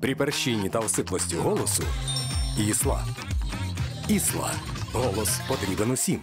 При перщині та осиплості голосу Ісла. Ісла. Голос потрібен усім.